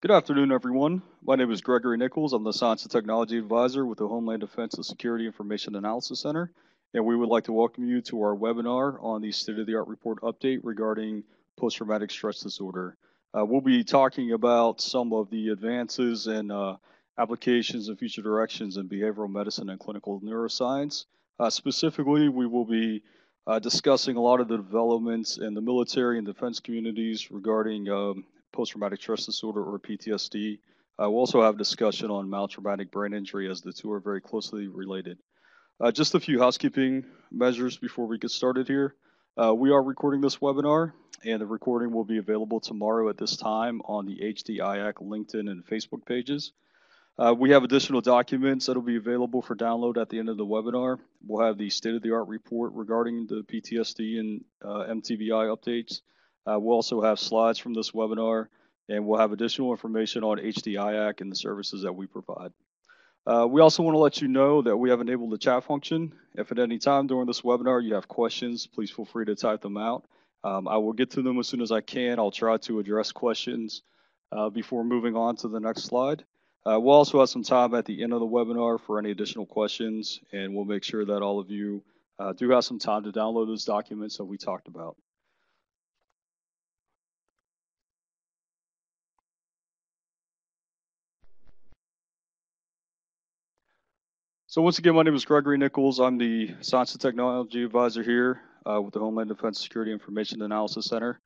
Good afternoon, everyone. My name is Gregory Nichols. I'm the Science and Technology Advisor with the Homeland Defense and Security Information Analysis Center, and we would like to welcome you to our webinar on the state-of-the-art report update regarding post-traumatic stress disorder. Uh, we'll be talking about some of the advances and uh, applications and future directions in behavioral medicine and clinical neuroscience. Uh, specifically, we will be uh, discussing a lot of the developments in the military and defense communities regarding um, post-traumatic stress disorder or PTSD. Uh, we'll also have a discussion on mild traumatic brain injury as the two are very closely related. Uh, just a few housekeeping measures before we get started here. Uh, we are recording this webinar, and the recording will be available tomorrow at this time on the HDIAC LinkedIn and Facebook pages. Uh, we have additional documents that will be available for download at the end of the webinar. We'll have the state-of-the-art report regarding the PTSD and uh, MTBI updates. Uh, we'll also have slides from this webinar, and we'll have additional information on HDIAC and the services that we provide. Uh, we also want to let you know that we have enabled the chat function. If at any time during this webinar you have questions, please feel free to type them out. Um, I will get to them as soon as I can. I'll try to address questions uh, before moving on to the next slide. Uh, we'll also have some time at the end of the webinar for any additional questions, and we'll make sure that all of you uh, do have some time to download those documents that we talked about. So once again, my name is Gregory Nichols. I'm the Science and Technology Advisor here uh, with the Homeland Defense Security Information Analysis Center.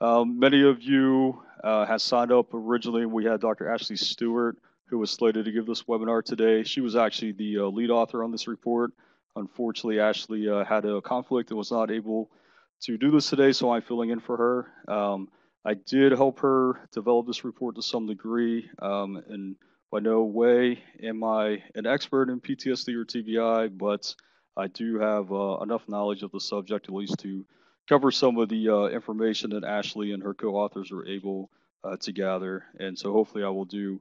Um, many of you uh, have signed up originally. We had Dr. Ashley Stewart who was slated to give this webinar today. She was actually the uh, lead author on this report. Unfortunately, Ashley uh, had a conflict and was not able to do this today, so I'm filling in for her. Um, I did help her develop this report to some degree, um, and by no way am I an expert in PTSD or TBI, but I do have uh, enough knowledge of the subject at least to cover some of the uh, information that Ashley and her co-authors were able uh, to gather. And so hopefully I will do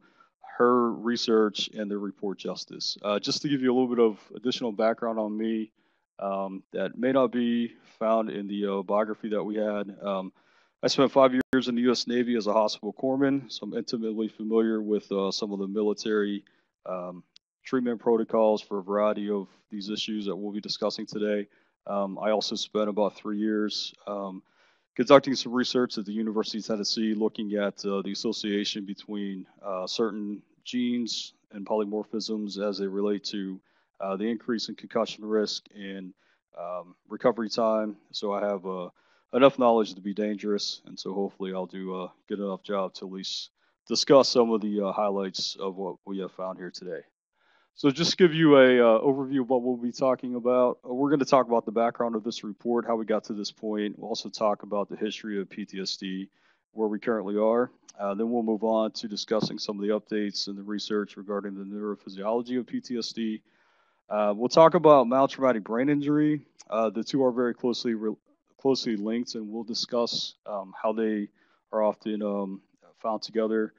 her research and the report justice. Uh, just to give you a little bit of additional background on me um, that may not be found in the uh, biography that we had. Um, I spent five years in the U.S. Navy as a hospital corpsman, so I'm intimately familiar with uh, some of the military um, treatment protocols for a variety of these issues that we'll be discussing today. Um, I also spent about three years um, conducting some research at the University of Tennessee looking at uh, the association between uh, certain genes and polymorphisms as they relate to uh, the increase in concussion risk and um, recovery time. So I have uh, enough knowledge to be dangerous, and so hopefully I'll do a good enough job to at least discuss some of the uh, highlights of what we have found here today. So just to give you a uh, overview of what we'll be talking about, uh, we're going to talk about the background of this report, how we got to this point. We'll also talk about the history of PTSD, where we currently are. Uh, then we'll move on to discussing some of the updates and the research regarding the neurophysiology of PTSD. Uh, we'll talk about mild traumatic brain injury. Uh, the two are very closely closely linked, and we'll discuss um, how they are often um, found together.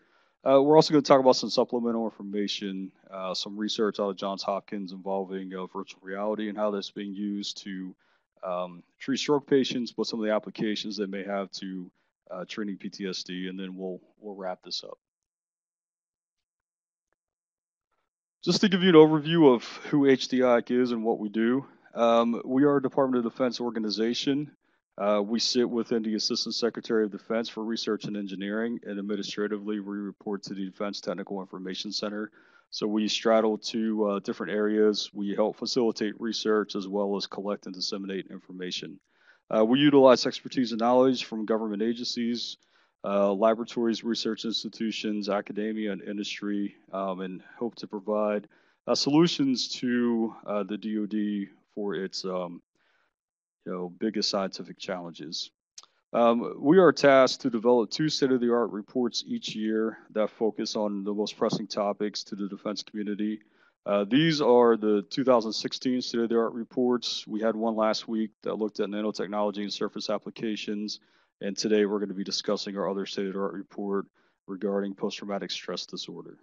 Uh, we're also going to talk about some supplemental information, uh, some research out of Johns Hopkins involving uh, virtual reality and how that's being used to um, treat stroke patients, but some of the applications that may have to uh, treating PTSD, and then we'll we'll wrap this up. Just to give you an overview of who HDIAC is and what we do, um, we are a Department of Defense organization. Uh, we sit within the Assistant Secretary of Defense for Research and Engineering, and administratively, we report to the Defense Technical Information Center. So we straddle two uh, different areas. We help facilitate research as well as collect and disseminate information. Uh, we utilize expertise and knowledge from government agencies, uh, laboratories, research institutions, academia, and industry, um, and hope to provide uh, solutions to uh, the DoD for its um, you know, biggest scientific challenges. Um, we are tasked to develop two state-of-the-art reports each year that focus on the most pressing topics to the defense community. Uh, these are the 2016 state-of-the-art reports. We had one last week that looked at nanotechnology and surface applications, and today we're going to be discussing our other state-of-the-art report regarding post-traumatic stress disorder.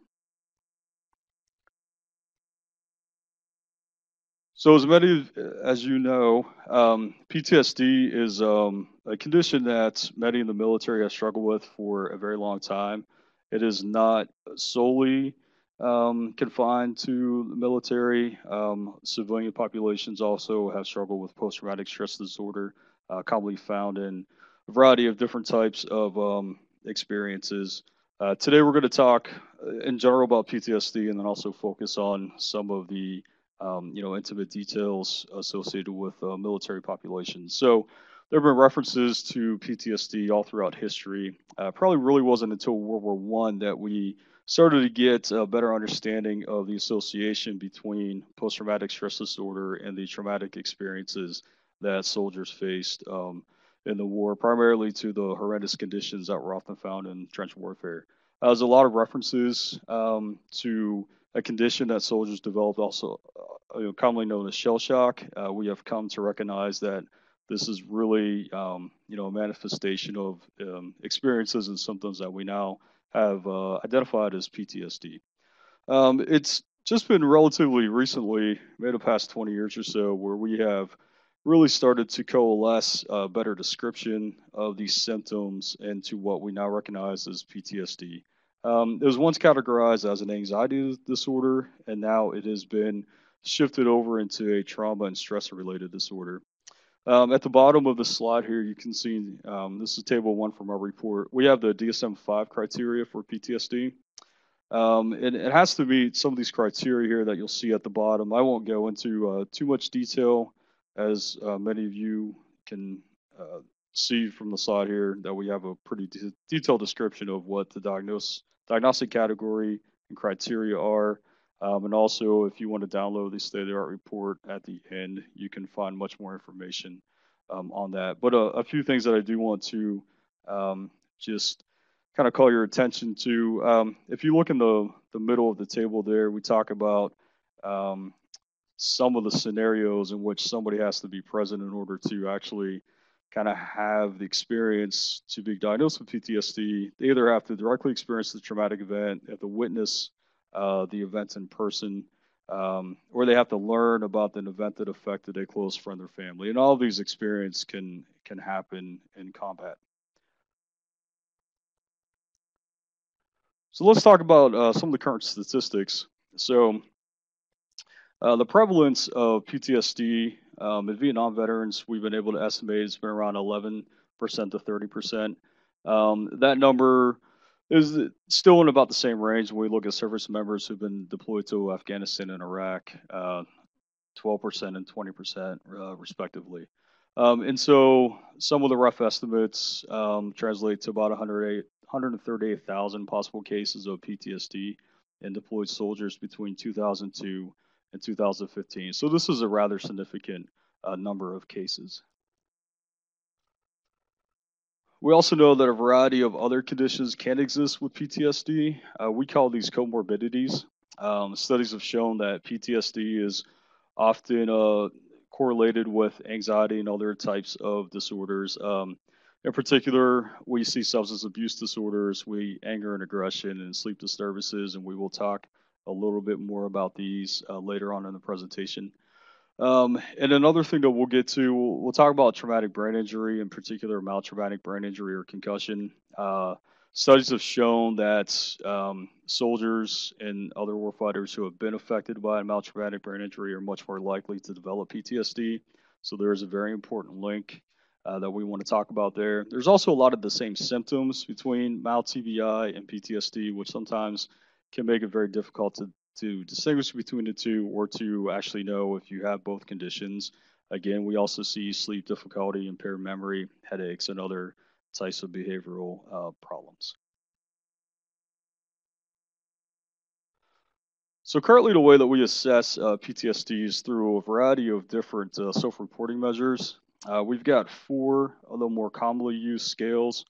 So as many as you know, um, PTSD is um, a condition that many in the military have struggled with for a very long time. It is not solely um, confined to the military. Um, civilian populations also have struggled with post-traumatic stress disorder, uh, commonly found in a variety of different types of um, experiences. Uh, today, we're going to talk uh, in general about PTSD and then also focus on some of the um, you know intimate details associated with uh, military populations. So there have been references to PTSD all throughout history. Uh, probably really wasn't until World War One that we started to get a better understanding of the association between post-traumatic stress disorder and the traumatic experiences that soldiers faced um, in the war, primarily to the horrendous conditions that were often found in trench warfare. Uh, there's a lot of references um, to a condition that soldiers developed, also uh, commonly known as shell shock. Uh, we have come to recognize that this is really, um, you know, a manifestation of um, experiences and symptoms that we now have uh, identified as PTSD. Um, it's just been relatively recently, maybe the past 20 years or so, where we have really started to coalesce a better description of these symptoms into what we now recognize as PTSD. Um, it was once categorized as an anxiety disorder, and now it has been shifted over into a trauma and stress related disorder. Um, at the bottom of the slide here, you can see um, this is table one from our report. We have the DSM-5 criteria for PTSD. Um, and it has to meet some of these criteria here that you'll see at the bottom. I won't go into uh, too much detail, as uh, many of you can uh, see from the slide here that we have a pretty de detailed description of what the diagnose, diagnostic category and criteria are. Um, and also, if you want to download the state of the art report at the end, you can find much more information um, on that. But a few things that I do want to um, just kind of call your attention to. Um, if you look in the, the middle of the table there, we talk about um, some of the scenarios in which somebody has to be present in order to actually kind of have the experience to be diagnosed with PTSD. They either have to directly experience the traumatic event, have to witness uh, the events in person, um, or they have to learn about an event that affected a close friend or family. And all of these experiences can can happen in combat. So let's talk about uh, some of the current statistics. So uh, the prevalence of PTSD um, in Vietnam veterans, we've been able to estimate it's been around 11% to 30%. Um, that number is still in about the same range when we look at service members who've been deployed to Afghanistan and Iraq, uh, 12% and 20% uh, respectively. Um, and so some of the rough estimates um, translate to about 138,000 possible cases of PTSD in deployed soldiers between 2002 and 2015. So this is a rather significant uh, number of cases. We also know that a variety of other conditions can exist with PTSD. Uh, we call these comorbidities. Um, studies have shown that PTSD is often uh, correlated with anxiety and other types of disorders. Um, in particular, we see substance abuse disorders, we anger and aggression, and sleep disturbances, and we will talk a little bit more about these uh, later on in the presentation. Um, and another thing that we'll get to, we'll, talk about traumatic brain injury, in particular mild traumatic brain injury or concussion. Uh, studies have shown that um, soldiers and other warfighters who have been affected by a mild traumatic brain injury are much more likely to develop PTSD. So there is a very important link uh, that we want to talk about there. There's also a lot of the same symptoms between mild TBI and PTSD, which sometimes can make it very difficult to to distinguish between the two or to actually know if you have both conditions. Again, we also see sleep difficulty, impaired memory, headaches, and other types of behavioral uh, problems. So currently the way that we assess uh, PTSD is through a variety of different uh, self-reporting measures. Uh, we've got four of the more commonly used scales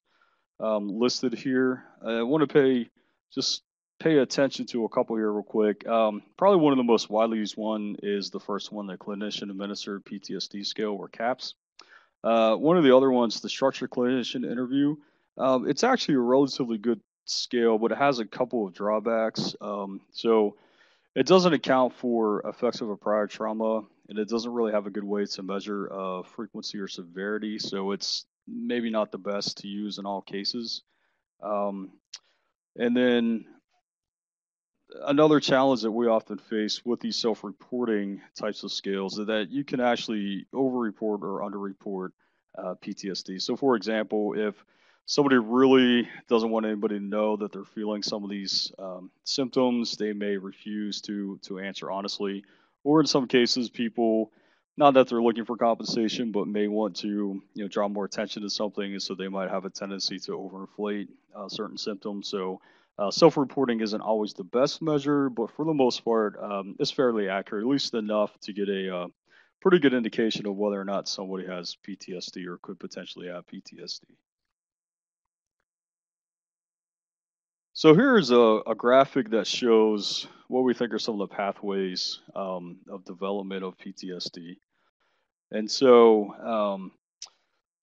um, listed here. I want to pay just pay attention to a couple here real quick. Um, probably one of the most widely used one is the first one, the clinician administered PTSD scale or CAPS. Uh, one of the other ones, the structured clinician interview. Um, it's actually a relatively good scale, but it has a couple of drawbacks. Um, so it doesn't account for effects of a prior trauma, and it doesn't really have a good way to measure uh, frequency or severity. So it's maybe not the best to use in all cases. Um, And then another challenge that we often face with these self-reporting types of scales is that you can actually over-report or under-report uh, PTSD. So, for example, if somebody really doesn't want anybody to know that they're feeling some of these um, symptoms, they may refuse to to answer honestly, or in some cases, people not that they're looking for compensation, but may want to you know draw more attention to something, and so they might have a tendency to overinflate uh, certain symptoms. So uh, self-reporting isn't always the best measure, but for the most part, um, it's fairly accurate, at least enough to get a uh, pretty good indication of whether or not somebody has PTSD or could potentially have PTSD. So here's a, a graphic that shows what we think are some of the pathways um, of development of PTSD. And so um,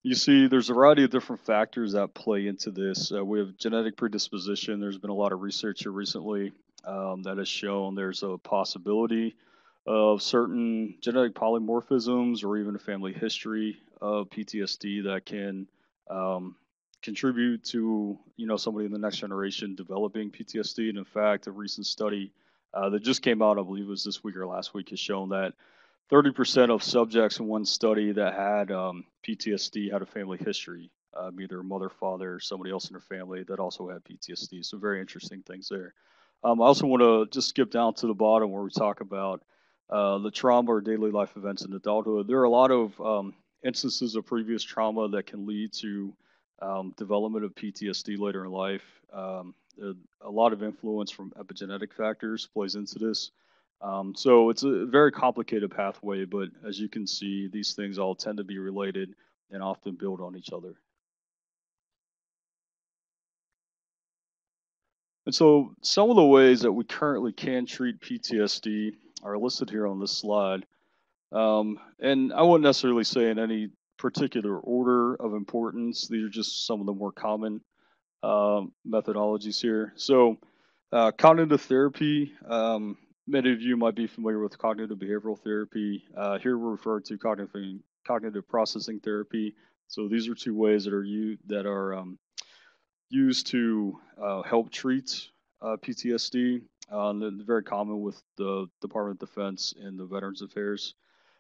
you see, there's a variety of different factors that play into this. Uh, we have genetic predisposition. There's been a lot of research here recently um, that has shown there's a possibility of certain genetic polymorphisms or even a family history of PTSD that can um, contribute to you know somebody in the next generation developing PTSD. And in fact, a recent study uh, that just came out, I believe it was this week or last week, has shown that 30% of subjects in one study that had um, PTSD had a family history, um, either mother, father, somebody else in their family that also had PTSD. So very interesting things there. Um, I also want to just skip down to the bottom where we talk about uh, the trauma or daily life events in adulthood. There are a lot of um, instances of previous trauma that can lead to um, development of PTSD later in life. Um, a lot of influence from epigenetic factors plays into this. Um, so it's a very complicated pathway, but as you can see, these things all tend to be related and often build on each other. And so some of the ways that we currently can treat PTSD are listed here on this slide. Um, and I wouldn't necessarily say in any particular order of importance. These are just some of the more common uh, methodologies here. So uh, cognitive therapy, um, many of you might be familiar with cognitive behavioral therapy. Uh, here we're referring to cognitive cognitive processing therapy. So these are two ways that are you that are um, used to uh, help treat uh, PTSD. Uh, very common with the Department of Defense and the Veterans Affairs.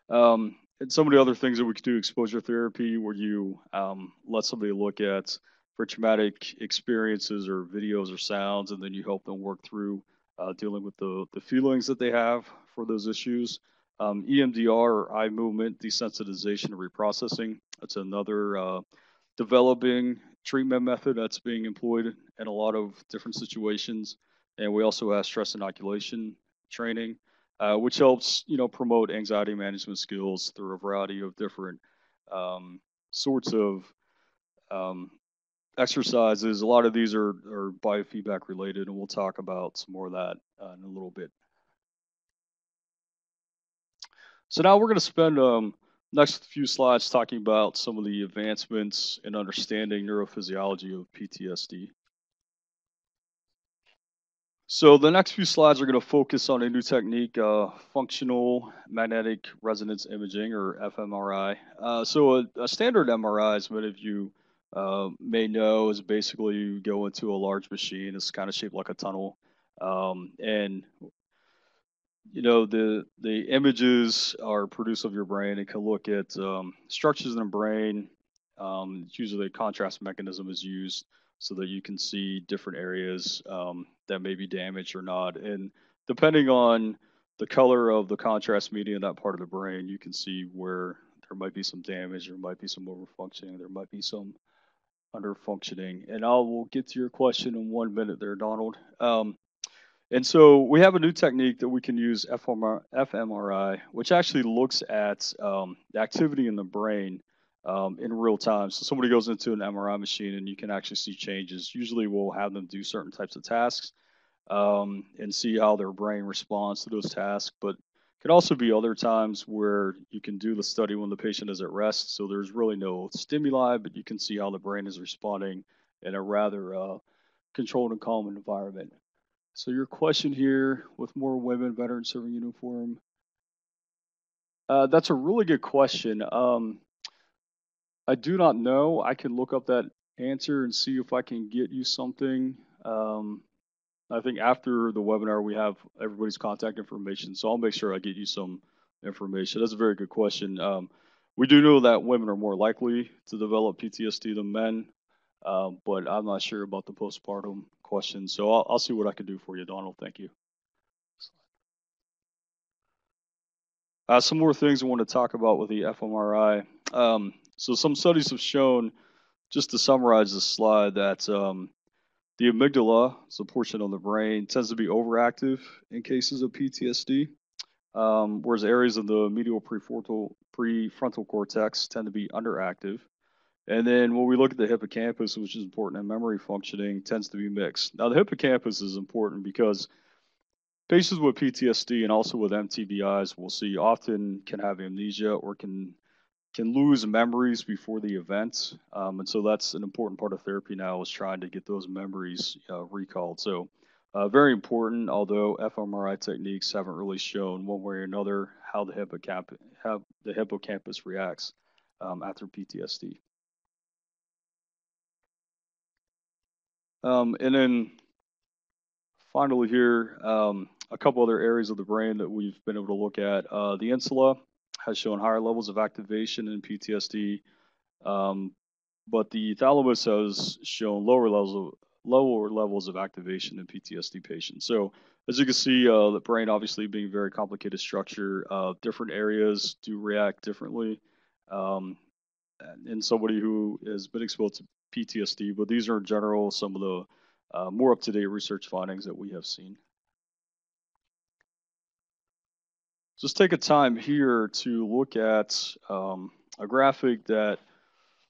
Um, and some of the other things that we could do exposure therapy, where you um, let somebody look at for traumatic experiences or videos or sounds, and then you help them work through uh, dealing with the, the feelings that they have for those issues. Um, EMDR or eye movement desensitization and reprocessing. That's another uh, developing treatment method that's being employed in a lot of different situations. And we also have stress inoculation training, uh, which helps you know promote anxiety management skills through a variety of different um, sorts of um, exercises. A lot of these are, are biofeedback related, and we'll talk about some more of that uh, in a little bit. So now we're going to spend um, next few slides talking about some of the advancements in understanding neurophysiology of PTSD. So the next few slides are going to focus on a new technique, uh, functional magnetic resonance imaging, or fMRI. Uh, so a, a, standard MRI, as many of you uh, may know is basically you go into a large machine. It's kind of shaped like a tunnel, um, and you know the the images are produced of your brain. It can look at um, structures in the brain. Um, usually, a contrast mechanism is used so that you can see different areas um, that may be damaged or not. And depending on the color of the contrast media in that part of the brain, you can see where there might be some damage, there might be some overfunctioning, there might be some under functioning. And I will get to your question in one minute there, Donald. Um, and so we have a new technique that we can use fMRI, which actually looks at um, the activity in the brain um, in real time. So somebody goes into an MRI machine and you can actually see changes. Usually we'll have them do certain types of tasks um, and see how their brain responds to those tasks. But could also be other times where you can do the study when the patient is at rest. So there's really no stimuli, but you can see how the brain is responding in a rather uh, controlled and calm environment. So your question here with more women veterans serving uniform. Uh, that's a really good question. Um, I do not know. I can look up that answer and see if I can get you something Um, I think after the webinar, we have everybody's contact information, so I'll make sure I get you some information. That's a very good question. Um, we do know that women are more likely to develop PTSD than men, um, but I'm not sure about the postpartum question. So I'll, I'll see what I can do for you, Donald. Thank you. Uh, some more things I want to talk about with the fMRI. Um, so some studies have shown, just to summarize this slide, that um, the amygdala, it's a portion of the brain, tends to be overactive in cases of PTSD, um, whereas areas of the medial prefrontal, prefrontal cortex tend to be underactive. And then when we look at the hippocampus, which is important in memory functioning, tends to be mixed. Now, the hippocampus is important because Patients with PTSD and also with MTBIs, we'll see often can have amnesia or can can lose memories before the event, um, and so that's an important part of therapy now is trying to get those memories uh, recalled. So uh, very important, although fMRI techniques haven't really shown one way or another how the hippocampus how the hippocampus reacts um, after PTSD. Um, and then finally here, um, a couple other areas of the brain that we've been able to look at. Uh, the insula has shown higher levels of activation in PTSD, um, but the thalamus has shown lower levels of lower levels of activation in PTSD patients. So as you can see, uh, the brain obviously being a very complicated structure, uh, different areas do react differently um, in somebody who has been exposed to PTSD, but these are in general some of the uh, more up-to-date research findings that we have seen. Just take a time here to look at um, a graphic that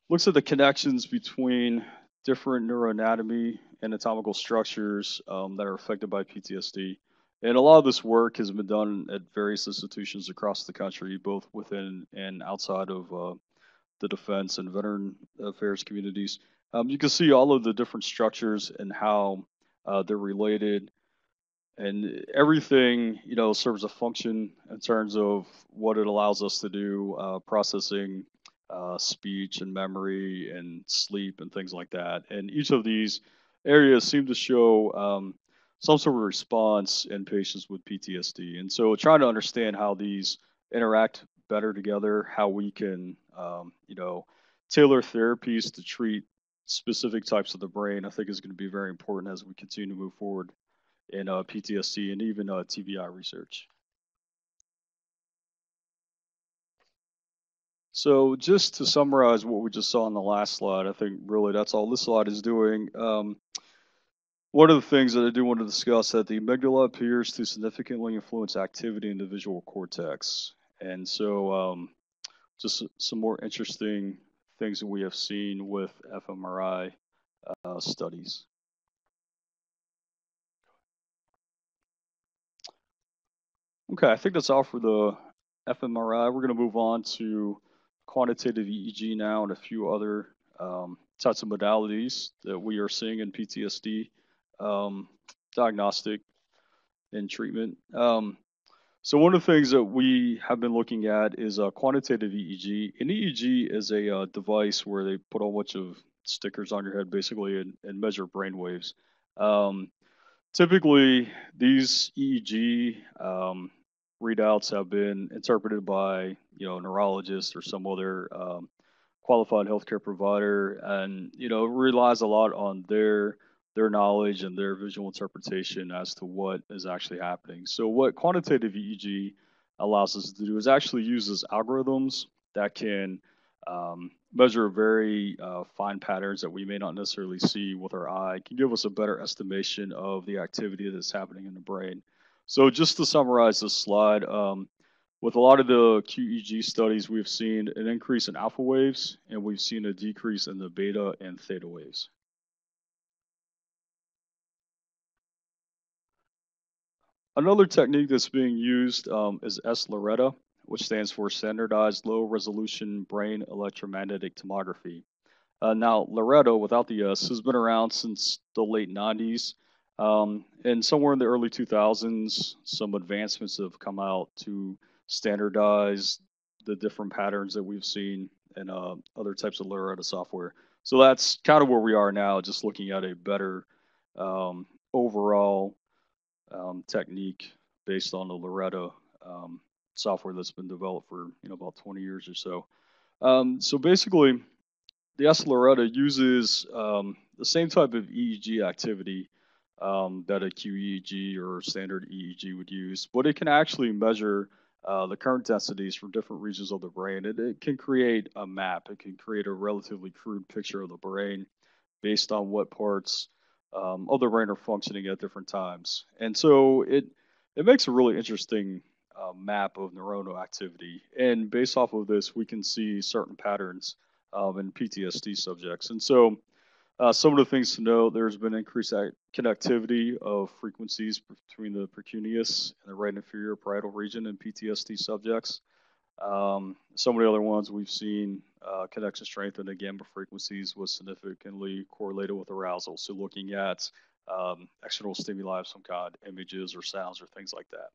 looks at the connections between different neuroanatomy and anatomical structures um, that are affected by PTSD. And a lot of this work has been done at various institutions across the country, both within and outside of uh, the defense and veteran affairs communities. Um, you can see all of the different structures and how uh, they're related and everything you know serves a function in terms of what it allows us to do uh, processing uh, speech and memory and sleep and things like that. And each of these areas seem to show um, some sort of response in patients with ptsd and so trying to understand how these interact better together how we can um, you know tailor therapies to treat specific types of the brain i think is going to be very important as we continue to move forward in uh, PTSD and even uh, TBI research. So just to summarize what we just saw on the last slide, I think really that's all this slide is doing. Um, one of the things that I do want to discuss that the amygdala appears to significantly influence activity in the visual cortex. And so um, just some more interesting things that we have seen with fMRI uh, studies. Okay, I think that's all for the fMRI. We're going to move on to quantitative EEG now and a few other um, types of modalities that we are seeing in PTSD um, diagnostic and treatment. Um, so one of the things that we have been looking at is a quantitative EEG. An EEG is a uh, device where they put a bunch of stickers on your head basically and, and measure brain waves. Um, typically, these EEG um, readouts have been interpreted by you know neurologists or some other um, qualified healthcare provider, and you know relies a lot on their their knowledge and their visual interpretation as to what is actually happening. So what quantitative EEG allows us to do is actually uses algorithms that can um, measure very uh, fine patterns that we may not necessarily see with our eye, can give us a better estimation of the activity that's happening in the brain. So just to summarize this slide, um, with a lot of the QEEG studies, we've seen an increase in alpha waves, and we've seen a decrease in the beta and theta waves. Another technique that's being used um, is S-LORETA, which stands for Standardized Low Resolution Brain Electromagnetic Tomography. Uh, now, LORETA, without the S, has been around since the late 90s. Um, and somewhere in the early 2000s, some advancements have come out to standardize the different patterns that we've seen in uh, other types of LORETA software. So that's kind of where we are now, just looking at a better um, overall um, technique based on the LORETA um, software that's been developed for you know about 20 years or so. Um, so basically, the S LORETA uses um, the same type of EEG activity um, that a QEEG or standard EEG would use, but it can actually measure uh, the current densities from different regions of the brain. It, it can create a map. It can create a relatively crude picture of the brain based on what parts um, of the brain are functioning at different times. And so it it makes a really interesting uh, map of neuronal activity. And based off of this, we can see certain patterns um, in PTSD subjects. And so uh, some of the things to note, there's been increased connectivity of frequencies between the precuneus and the right inferior parietal region in PTSD subjects. Um, some of the other ones we've seen uh, connection strength and the gamma frequencies was significantly correlated with arousal. So looking at um, external stimuli of some kind, images or sounds or things like that.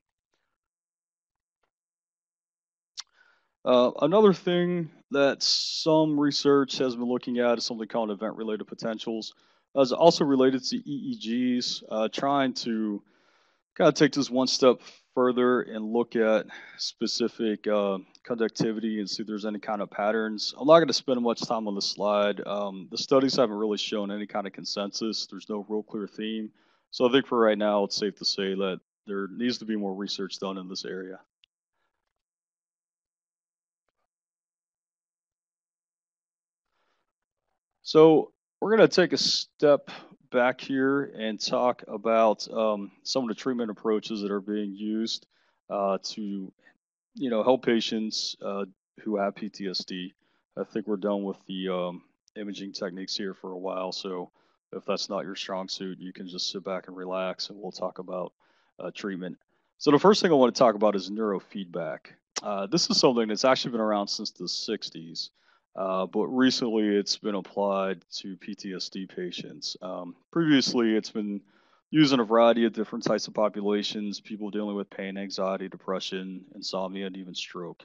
Uh, another thing that some research has been looking at is something called event-related potentials. Uh, is also related to EEGs, uh, trying to kind of take this one step further and look at specific uh, conductivity and see if there's any kind of patterns. I'm not going to spend much time on this slide. Um, the studies haven't really shown any kind of consensus. There's no real clear theme. So I think for right now, it's safe to say that there needs to be more research done in this area. So we're going to take a step back here and talk about um, some of the treatment approaches that are being used uh, to, you know, help patients uh, who have PTSD. I think we're done with the um, imaging techniques here for a while. So if that's not your strong suit, you can just sit back and relax, and we'll talk about uh, treatment. So the first thing I want to talk about is neurofeedback. Uh, this is something that's actually been around since the 60s. Uh, but recently it's been applied to PTSD patients. Um, previously, it's been used in a variety of different types of populations, people dealing with pain, anxiety, depression, insomnia, and even stroke.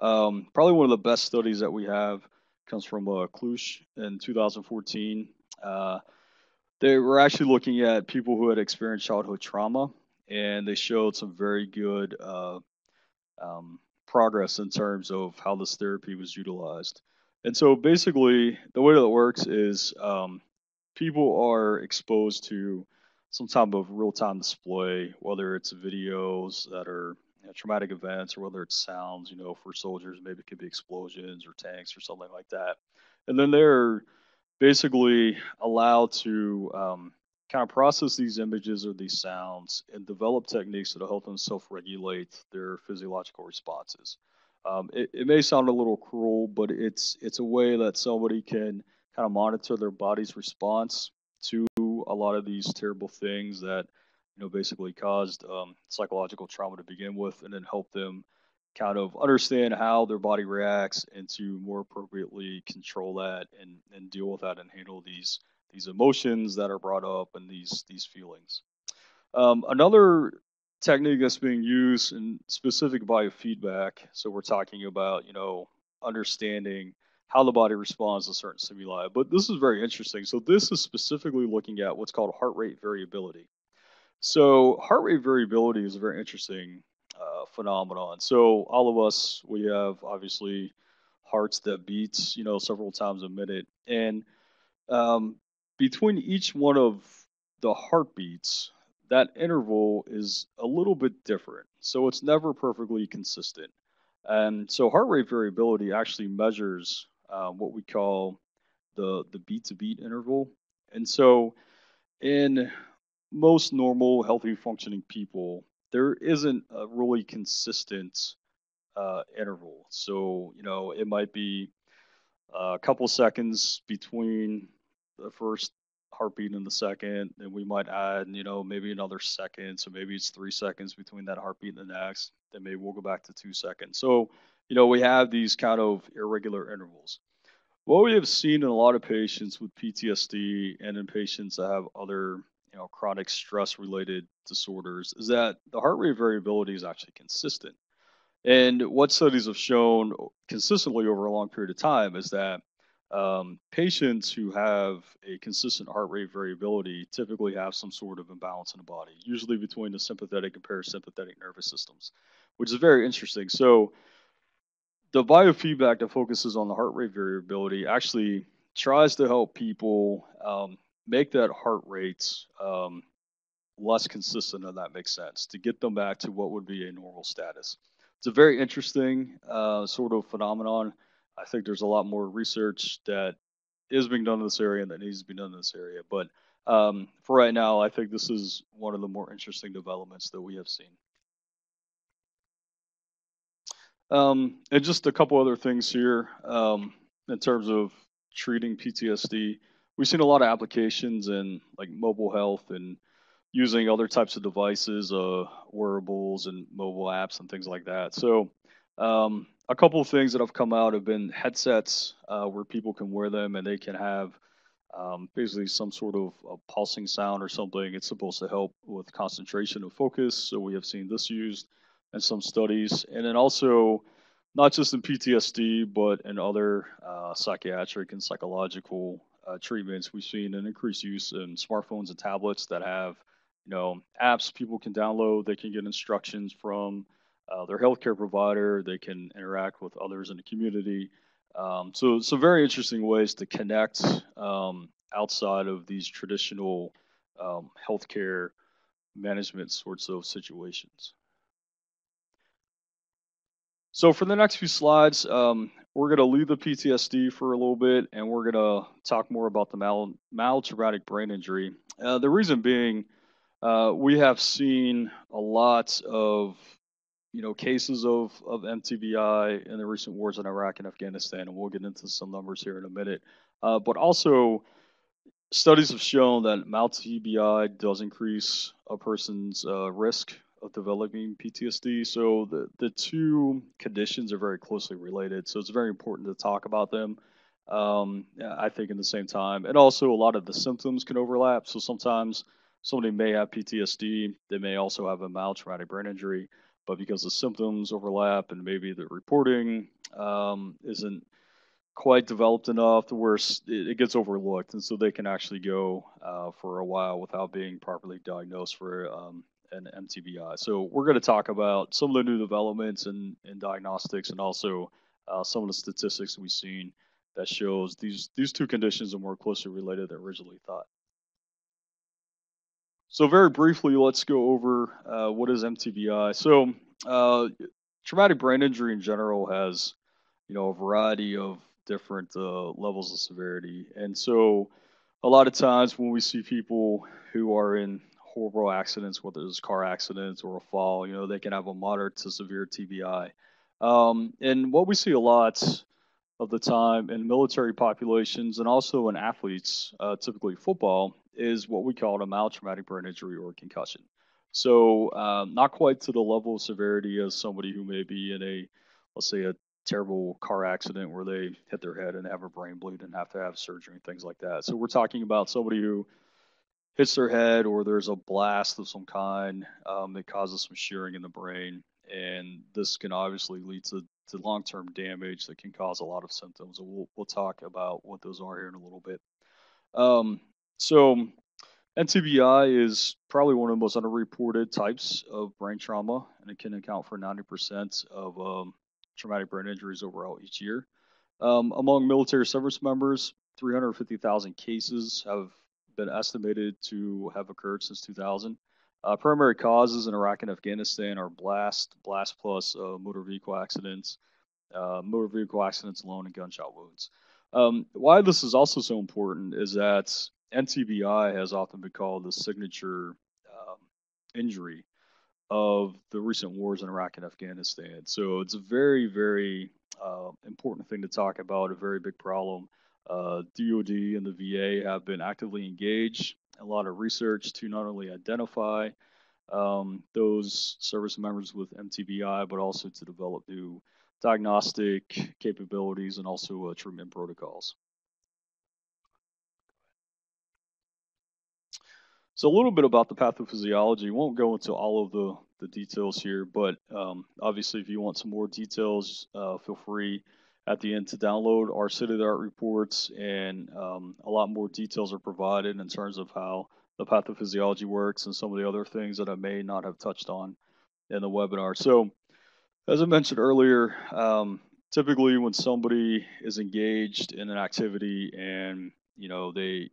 Um, probably one of the best studies that we have comes from uh, Cluj in 2014. Uh, they were actually looking at people who had experienced childhood trauma, and they showed some very good uh, um, progress in terms of how this therapy was utilized. And so basically, the way that it works is um, people are exposed to some type of real-time display, whether it's videos that are you know, traumatic events or whether it's sounds, you know, for soldiers, maybe it could be explosions or tanks or something like that. And then they're basically allowed to um, kind of process these images or these sounds and develop techniques that will help them self-regulate their physiological responses. Um, it, it may sound a little cruel, but it's it's a way that somebody can kind of monitor their body's response to a lot of these terrible things that you know basically caused um, psychological trauma to begin with, and then help them kind of understand how their body reacts and to more appropriately control that and, and deal with that and handle these these emotions that are brought up and these these feelings. Um, another technique that's being used in specific biofeedback. So we're talking about, you know, understanding how the body responds to certain stimuli. But this is very interesting. So this is specifically looking at what's called heart rate variability. So heart rate variability is a very interesting uh, phenomenon. So all of us, we have obviously hearts that beats, you know, several times a minute, and um, between each one of the heartbeats, that interval is a little bit different. So it's never perfectly consistent. And so heart rate variability actually measures uh, what we call the, the beat to beat interval. And so in most normal, healthy, functioning people, there isn't a really consistent uh, interval. So, you know, it might be a couple seconds between the first heartbeat in the second, and we might add, you know, maybe another second. So maybe it's three seconds between that heartbeat and the next. Then maybe we'll go back to two seconds. So, you know, we have these kind of irregular intervals. What we have seen in a lot of patients with PTSD and in patients that have other, you know, chronic stress related disorders is that the heart rate variability is actually consistent. And what studies have shown consistently over a long period of time is that um, patients who have a consistent heart rate variability typically have some sort of imbalance in the body, usually between the sympathetic and parasympathetic nervous systems, which is very interesting. So the biofeedback that focuses on the heart rate variability actually tries to help people um, make that heart rate um, less consistent, and that makes sense, to get them back to what would be a normal status. It's a very interesting uh, sort of phenomenon. I think there's a lot more research that is being done in this area and that needs to be done in this area. But um, for right now, I think this is one of the more interesting developments that we have seen. Um, and just a couple other things here um, in terms of treating PTSD. We've seen a lot of applications in like mobile health and using other types of devices, uh, wearables and mobile apps and things like that. So um, a couple of things that have come out have been headsets uh, where people can wear them and they can have um, basically some sort of pulsing sound or something. It's supposed to help with concentration and focus. So we have seen this used in some studies. And then also, not just in PTSD, but in other uh, psychiatric and psychological uh, treatments, we've seen an increased use in smartphones and tablets that have, you know, apps people can download. They can get instructions from uh, their healthcare provider. They can interact with others in the community. Um, so, some very interesting ways to connect um, outside of these traditional um, healthcare management sorts of situations. So for the next few slides, um, we're going to leave the PTSD for a little bit, and we're going to talk more about the mal- traumatic brain injury. Uh, the reason being, uh, we have seen a lot of you know cases of, of MTBI in the recent wars in Iraq and Afghanistan, and we'll get into some numbers here in a minute. Uh, but also, studies have shown that mild TBI does increase a person's uh, risk of developing PTSD. So the, the two conditions are very closely related. So it's very important to talk about them. Um, I think in the same time, and also a lot of the symptoms can overlap. So sometimes somebody may have PTSD, they may also have a mild traumatic brain injury, but because the symptoms overlap and maybe the reporting um, isn't quite developed enough to where it, gets overlooked, and so they can actually go uh, for a while without being properly diagnosed for um, and MTBI. So we're going to talk about some of the new developments in, in diagnostics and also uh, some of the statistics we've seen that shows these these two conditions are more closely related than originally thought. So very briefly, let's go over uh, what is MTBI. So uh, traumatic brain injury in general has, you know, a variety of different uh, levels of severity, and so a lot of times when we see people who are in horrible accidents, whether it's car accidents or a fall, you know, they can have a moderate to severe TBI. Um, and what we see a lot of the time in military populations and also in athletes, uh, typically football, is what we call a mild traumatic brain injury or concussion. So, um, not quite to the level of severity as somebody who may be in a, let's say, a terrible car accident where they hit their head and have a brain bleed and have to have surgery and things like that. So, we're talking about somebody who hits their head or there's a blast of some kind um, that causes some shearing in the brain. And this can obviously lead to, to long term damage that can cause a lot of symptoms. And we'll, we'll talk about what those are here in a little bit. Um, so, MTBI is probably one of the most underreported types of brain trauma, and it can account for 90% of um, traumatic brain injuries overall each year. Um, among military service members, 350,000 cases have been estimated to have occurred since 2000. Uh, primary causes in Iraq and Afghanistan are blast, blast plus uh, motor vehicle accidents, uh, motor vehicle accidents alone, and gunshot wounds. Um, why this is also so important is that MTBI has often been called the signature um, injury of the recent wars in Iraq and Afghanistan. So it's a very, very uh, important thing to talk about, a very big problem. Uh, DoD and the VA have been actively engaged a lot of research to not only identify um, those service members with MTBI, but also to develop new diagnostic capabilities and also uh, treatment protocols. So a little bit about the pathophysiology. We Won't go into all of the, the details here, but um, obviously if you want some more details, uh, feel free at the end to download our city of the art reports, and um, a lot more details are provided in terms of how the pathophysiology works and some of the other things that I may not have touched on in the webinar. So, as I mentioned earlier, um, typically when somebody is engaged in an activity and you know they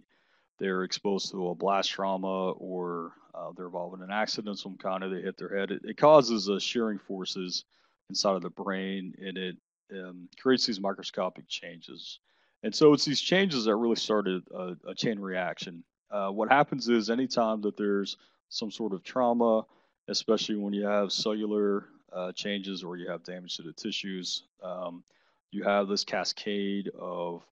they're exposed to a blast trauma or uh, they're involved in an accident some kind of they hit their head, it, it causes uh, shearing forces inside of the brain and it um, creates these microscopic changes. And so it's these changes that really started a, a chain reaction. Uh, what happens is anytime that there's some sort of trauma, especially when you have cellular uh, changes or you have damage to the tissues, um, you have this cascade of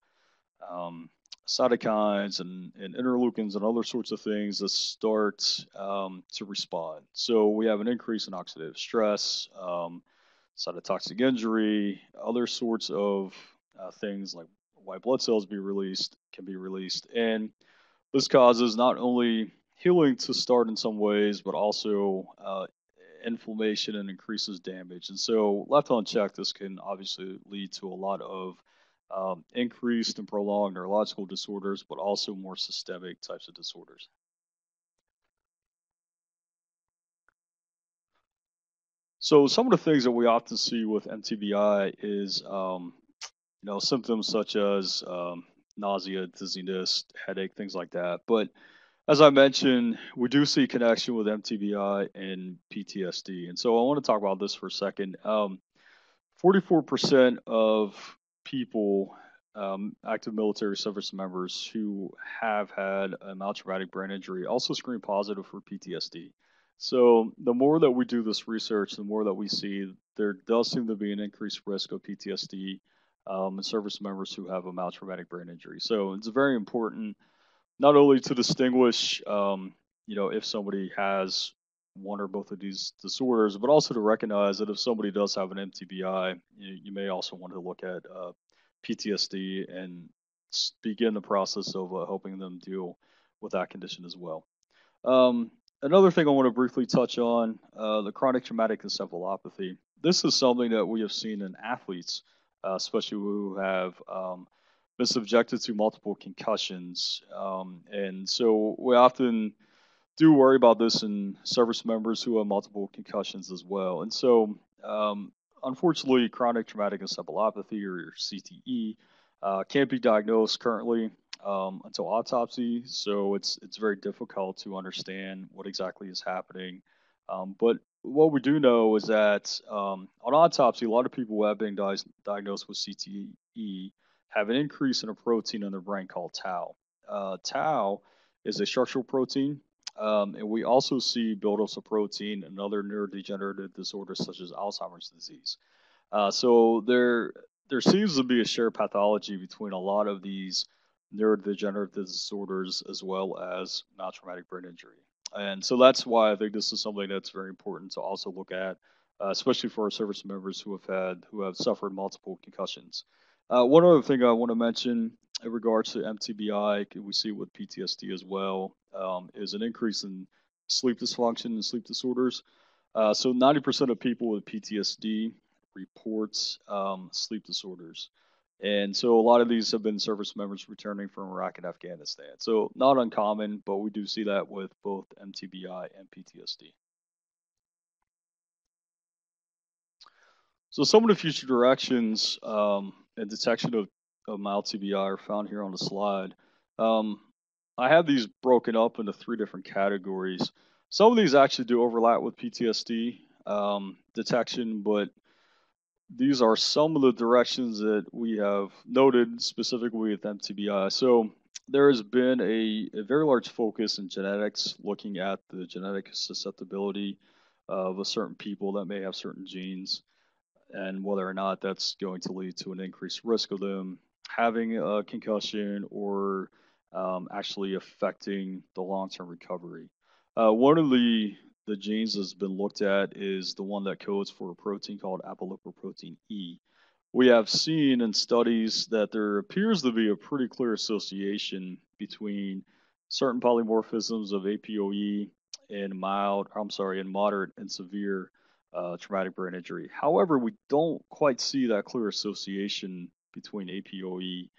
um, cytokines and, and, interleukins and other sorts of things that start um, to respond. So we have an increase in oxidative stress, um, cytotoxic injury, other sorts of uh, things like white blood cells be released can be released, and this causes not only healing to start in some ways, but also uh, inflammation and increases damage. And so, left unchecked, this can obviously lead to a lot of um, increased and prolonged neurological disorders, but also more systemic types of disorders. So some of the things that we often see with MTBI is, um, you know, symptoms such as um, nausea, dizziness, headache, things like that. But as I mentioned, we do see connection with MTBI and PTSD. And so I want to talk about this for a second. Um, 44% of people, um, active military service members who have had a mild traumatic brain injury also screen positive for PTSD. So the more that we do this research, the more that we see there does seem to be an increased risk of PTSD um, in service members who have a mild traumatic brain injury. So it's very important not only to distinguish, um, you know, if somebody has one or both of these disorders, but also to recognize that if somebody does have an MTBI, you, you may also want to look at uh, PTSD and begin the process of uh, helping them deal with that condition as well. Um, another thing I want to briefly touch on uh, the chronic traumatic encephalopathy. This is something that we have seen in athletes, uh, especially who have um, been subjected to multiple concussions. Um, and so we often do worry about this in service members who have multiple concussions as well. And so, um, unfortunately, chronic traumatic encephalopathy or CTE uh, can't be diagnosed currently um, until autopsy. So it's it's very difficult to understand what exactly is happening. Um, but what we do know is that um, on autopsy, a lot of people who have been di- diagnosed with CTE have an increase in a protein in their brain called tau. Uh, tau is a structural protein, um, and we also see buildups of protein in other neurodegenerative disorders such as Alzheimer's disease. Uh, so there there seems to be a shared pathology between a lot of these neurodegenerative disorders as well as non-traumatic brain injury. And so that's why I think this is something that's very important to also look at, uh, especially for our service members who have had who have suffered multiple concussions. Uh, one other thing I want to mention in regards to MTBI, we see with PTSD as well, um, is an increase in sleep dysfunction and sleep disorders. Uh, so 90% of people with PTSD reports um, sleep disorders. And so a lot of these have been service members returning from Iraq and Afghanistan. So not uncommon, but we do see that with both MTBI and PTSD. So some of the future directions um, and detection of, of mild TBI are found here on the slide. Um, I have these broken up into three different categories. Some of these actually do overlap with PTSD um, detection, but these are some of the directions that we have noted specifically with MTBI. So there has been a, a very large focus in genetics looking at the genetic susceptibility of a certain people that may have certain genes and whether or not that's going to lead to an increased risk of them having a concussion or um, actually affecting the long-term recovery. Uh, one of the the genes that's been looked at is the one that codes for a protein called apolipoprotein E. We have seen in studies that there appears to be a pretty clear association between certain polymorphisms of APOE and mild, I'm sorry, and moderate and severe uh, traumatic brain injury. However, we don't quite see that clear association between APOE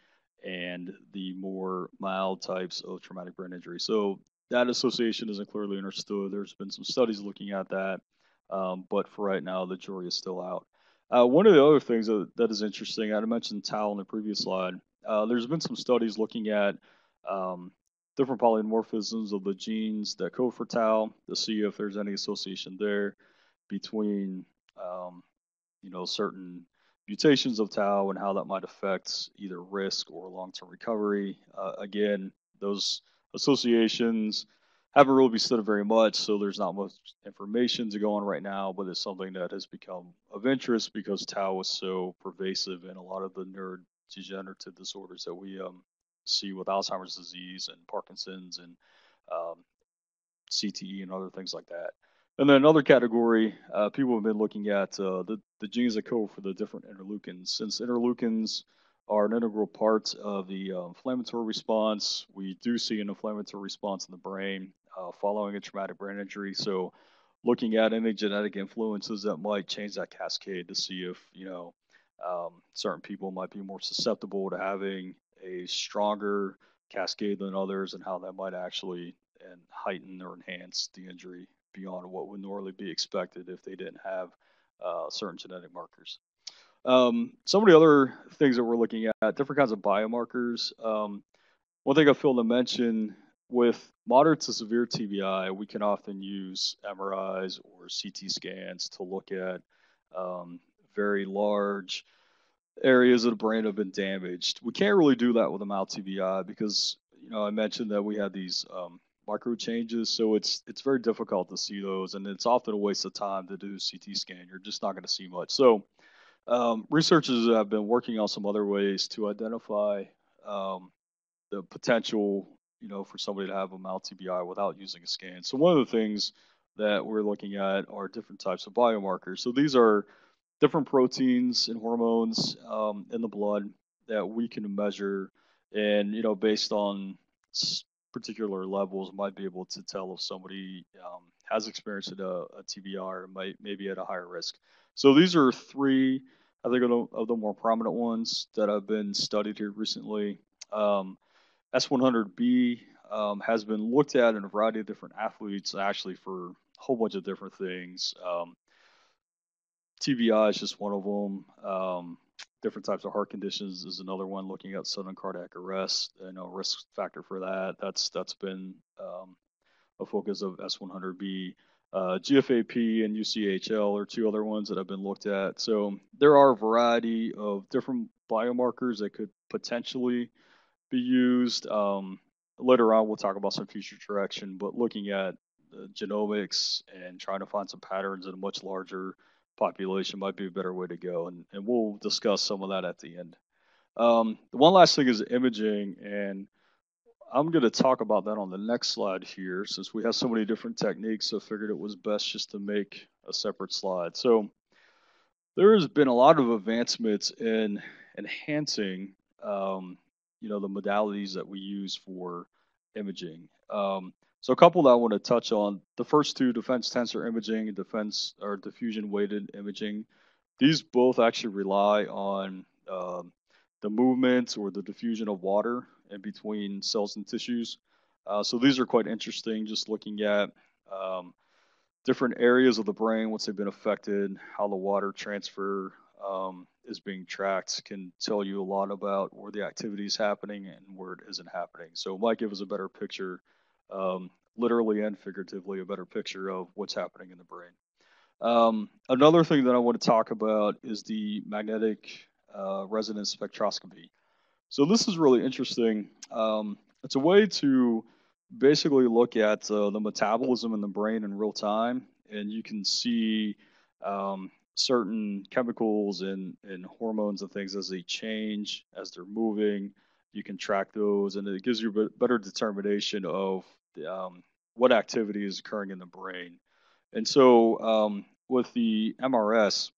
and the more mild types of traumatic brain injury. So that association isn't clearly understood. There's been some studies looking at that, um, but for right now, the jury is still out. Uh, one of the other things that, that is interesting, I had mentioned tau in the previous slide. Uh, there's been some studies looking at um, different polymorphisms of the genes that code for tau to see if there's any association there between, um, you know, certain mutations of tau and how that might affect either risk or long-term recovery. Uh, again, those associations haven't really been studied very much, so there's not much information to go on right now, but it's something that has become of interest because tau is so pervasive in a lot of the neurodegenerative disorders that we um, see with Alzheimer's disease and Parkinson's and um, CTE and other things like that. And then another category, uh, people have been looking at uh, the, the genes that code for the different interleukins. Since interleukins are an integral part of the uh, inflammatory response, we do see an inflammatory response in the brain uh, following a traumatic brain injury. So looking at any genetic influences that might change that cascade to see if, you know, um, certain people might be more susceptible to having a stronger cascade than others and how that might actually and heighten or enhance the injury beyond what would normally be expected if they didn't have uh, certain genetic markers. Um, some of the other things that we're looking at, different kinds of biomarkers. Um, one thing I failed to mention with moderate to severe TBI, we can often use MRIs or CT scans to look at um, very large areas of the brain have been damaged. We can't really do that with a mild TBI because, you know, I mentioned that we had these um, micro changes. So it's it's very difficult to see those, and it's often a waste of time to do a CT scan. You're just not going to see much. So um, researchers have been working on some other ways to identify um, the potential, you know, for somebody to have a mild TBI without using a scan. So one of the things that we're looking at are different types of biomarkers. So these are different proteins and hormones um, in the blood that we can measure, and you know, based on particular levels might be able to tell if somebody um, has experienced a, a TBI or might maybe at a higher risk. So these are three, I think, of the, more prominent ones that have been studied here recently. Um, S100B um, has been looked at in a variety of different athletes, actually for a whole bunch of different things. Um, TBI is just one of them. Different types of heart conditions is another one. Looking at sudden cardiac arrest, you know, risk factor for that. That's that's been um, a focus of S100B. Uh, GFAP and UCHL are two other ones that have been looked at. So there are a variety of different biomarkers that could potentially be used. Um, later on, we'll talk about some future direction, but looking at genomics and trying to find some patterns in a much larger population might be a better way to go. And, and we'll discuss some of that at the end. Um, the one last thing is imaging, and I'm going to talk about that on the next slide here since we have so many different techniques. So I figured it was best just to make a separate slide. So there has been a lot of advancements in enhancing, um, you know, the modalities that we use for imaging. Um, so a couple that I want to touch on. The first two, diffusion tensor imaging and diffusion or diffusion weighted imaging. These both actually rely on um, the movement or the diffusion of water in between cells and tissues. Uh, so these are quite interesting, just looking at um, different areas of the brain, once they've been affected, how the water transfer um, is being tracked can tell you a lot about where the activity is happening and where it isn't happening. So it might give us a better picture um, literally and figuratively, a better picture of what's happening in the brain. Um, another thing that I want to talk about is the magnetic uh, resonance spectroscopy. So this is really interesting. Um, it's a way to basically look at uh, the metabolism in the brain in real time, and you can see um, certain chemicals and, and hormones and things as they change, as they're moving you can track those, and it gives you a better determination of the, um, what activity is occurring in the brain. And so um, with the MRS,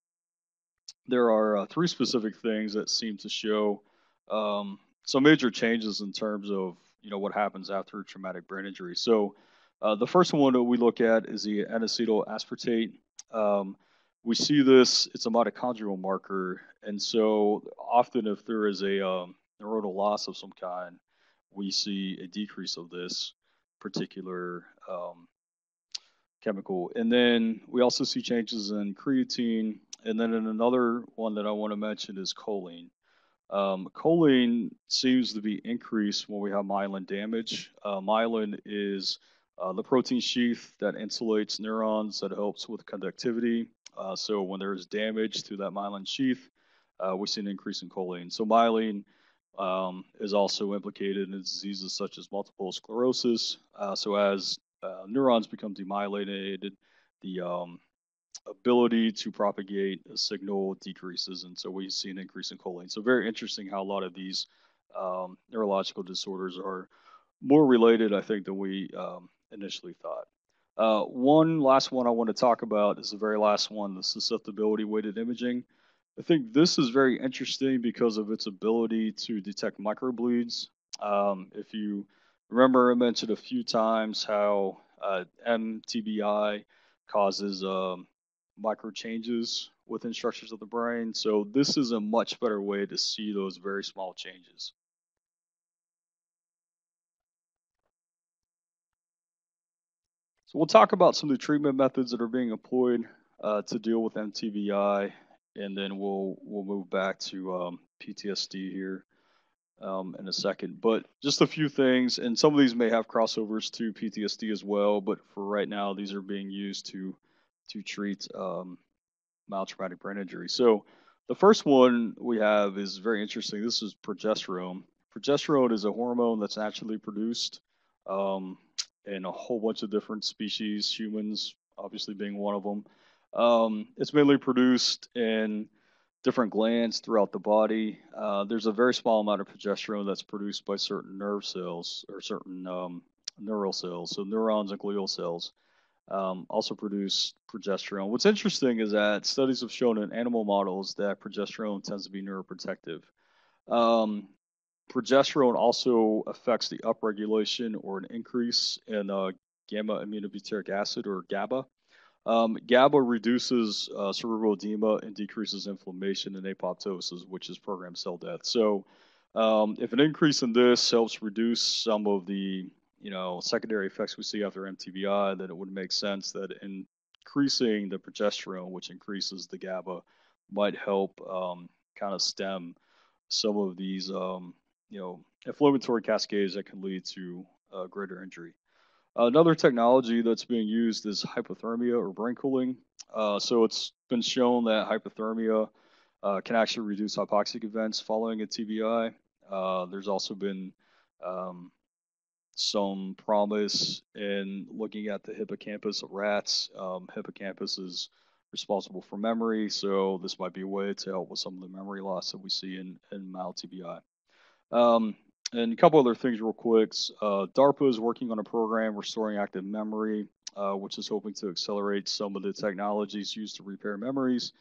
there are uh, three specific things that seem to show um, some major changes in terms of you know what happens after traumatic brain injury. So uh, the first one that we look at is the N-acetyl aspartate. Um, we see this, it's a mitochondrial marker. And so often if there is a um, neuronal loss of some kind, we see a decrease of this particular um, chemical. And then we also see changes in creatine. And then in another one that I want to mention is choline. Um, choline seems to be increased when we have myelin damage. Uh, myelin is uh, the protein sheath that insulates neurons that helps with conductivity. Uh, so when there is damage to that myelin sheath, uh, we see an increase in choline. So myelin um, is also implicated in diseases such as multiple sclerosis. Uh, so as uh, neurons become demyelinated, the um, ability to propagate a signal decreases, and so we see an increase in choline. So very interesting how a lot of these um, neurological disorders are more related, I think, than we um, initially thought. Uh, one last one I want to talk about is the very last one, the susceptibility weighted imaging. I think this is very interesting because of its ability to detect microbleeds. Um, if you remember, I mentioned a few times how uh, MTBI causes um, micro changes within structures of the brain. So this is a much better way to see those very small changes. So we'll talk about some of the treatment methods that are being employed uh, to deal with MTBI, and then we'll we'll move back to um, PTSD here um, in a second. But just a few things, and some of these may have crossovers to PTSD as well. But for right now, these are being used to to treat um, mild traumatic brain injury. So the first one we have is very interesting. This is progesterone. Progesterone is a hormone that's naturally produced um, in a whole bunch of different species, humans obviously being one of them. Um, it's mainly produced in different glands throughout the body. Uh, there's a very small amount of progesterone that's produced by certain nerve cells or certain um, neural cells, so neurons and glial cells um, also produce progesterone. What's interesting is that studies have shown in animal models that progesterone tends to be neuroprotective. Um, progesterone also affects the upregulation or an increase in uh, gamma aminobutyric acid or GABA. Um, GABA reduces uh, cerebral edema and decreases inflammation and apoptosis, which is programmed cell death. So, um, if an increase in this helps reduce some of the you know, secondary effects we see after MTBI, then it would make sense that increasing the progesterone, which increases the GABA, might help um, kind of stem some of these, um, you know, inflammatory cascades that can lead to uh, greater injury. Another technology that's being used is hypothermia or brain cooling. Uh, so it's been shown that hypothermia uh, can actually reduce hypoxic events following a TBI. Uh, there's also been um, some promise in looking at the hippocampus of rats. Um, hippocampus is responsible for memory, so this might be a way to help with some of the memory loss that we see in, in mild TBI. Um, and a couple other things real quick. Uh, DARPA is working on a program restoring active memory, uh, which is hoping to accelerate some of the technologies used to repair memories.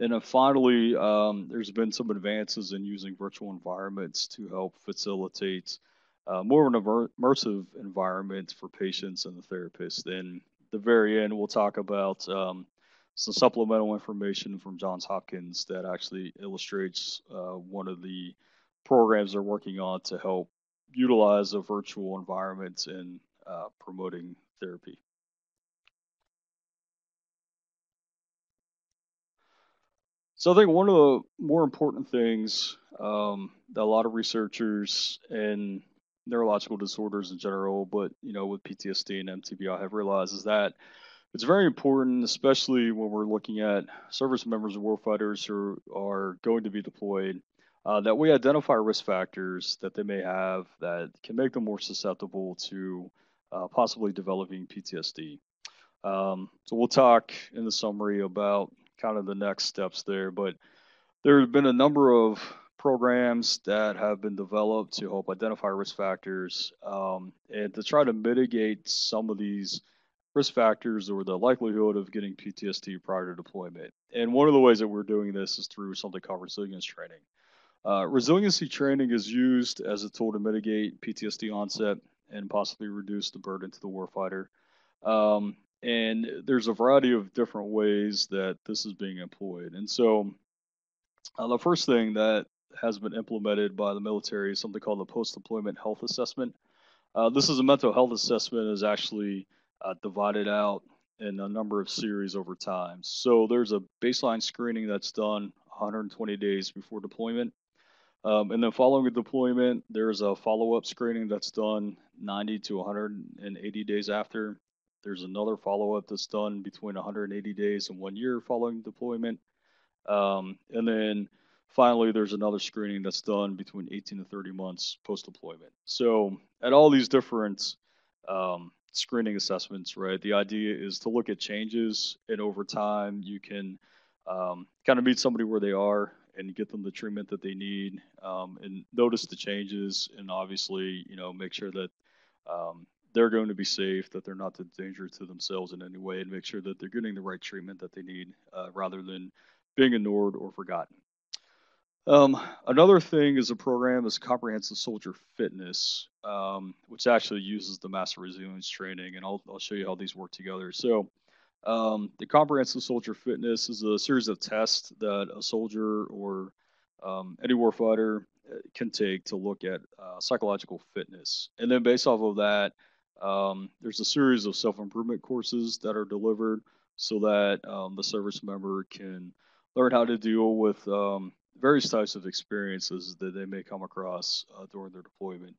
And then finally, um, there's been some advances in using virtual environments to help facilitate uh, more of an immersive environment for patients and the therapist. Then the very end, we'll talk about um, some supplemental information from Johns Hopkins that actually illustrates uh, one of the programs they're working on to help utilize a virtual environment in uh, promoting therapy. So I think one of the more important things um, that a lot of researchers and neurological disorders in general, but you know, with PTSD and MTBI, have realized is that it's very important, especially when we're looking at service members of warfighters who are going to be deployed, uh, that we identify risk factors that they may have that can make them more susceptible to uh, possibly developing PTSD. Um, so we'll talk in the summary about kind of the next steps there, but there have been a number of programs that have been developed to help identify risk factors um, and to try to mitigate some of these risk factors or the likelihood of getting PTSD prior to deployment. And one of the ways that we're doing this is through something called resilience training. Uh, resiliency training is used as a tool to mitigate PTSD onset and possibly reduce the burden to the warfighter. Um, and there's a variety of different ways that this is being employed. And so, uh, the first thing that has been implemented by the military is something called the post-deployment health assessment. Uh, this is a mental health assessment is actually uh, divided out in a number of series over time. So there's a baseline screening that's done 120 days before deployment. Um, and then following the deployment, there's a follow-up screening that's done 90 to 180 days after. There's another follow-up that's done between 180 days and one year following deployment. Um, and then finally, there's another screening that's done between 18 to 30 months post-deployment. So at all these different um, screening assessments, right, the idea is to look at changes, and over time, you can um, kind of meet somebody where they are and get them the treatment that they need um, and notice the changes and obviously you know make sure that um, they're going to be safe that they're not a danger to themselves in any way and make sure that they're getting the right treatment that they need uh, rather than being ignored or forgotten. Um, another thing is a program is comprehensive soldier fitness um, which actually uses the master resilience training and I'll, I'll show you how these work together. So um, the comprehensive soldier fitness is a series of tests that a soldier or um, any warfighter uh, can take to look at uh, psychological fitness. And then based off of that, um, there's a series of self-improvement courses that are delivered so that um, the service member can learn how to deal with um, various types of experiences that they may come across uh, during their deployment.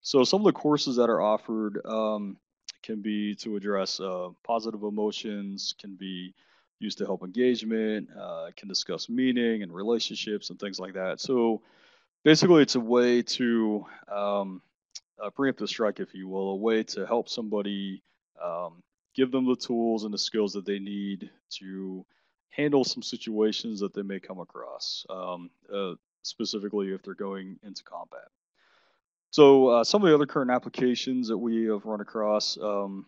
So some of the courses that are offered um, can be to address uh, positive emotions, can be used to help engagement, uh, can discuss meaning and relationships and things like that. So basically, it's a way to um, uh, preemptive strike, if you will, a way to help somebody um, give them the tools and the skills that they need to handle some situations that they may come across, um, uh, specifically if they're going into combat. So uh, some of the other current applications that we have run across um,